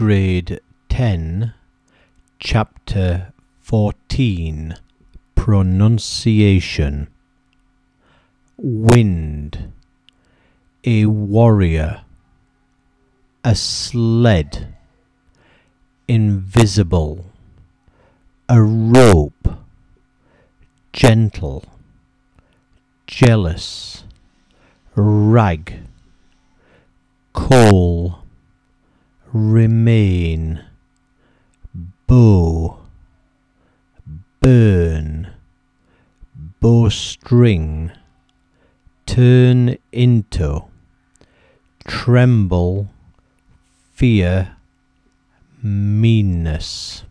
Grade 10, Chapter 14 Pronunciation. Wind, a warrior, a sled, invisible, a rope, gentle, jealous, rag, coal remain, bow, burn, bowstring, turn into, tremble, fear, meanness.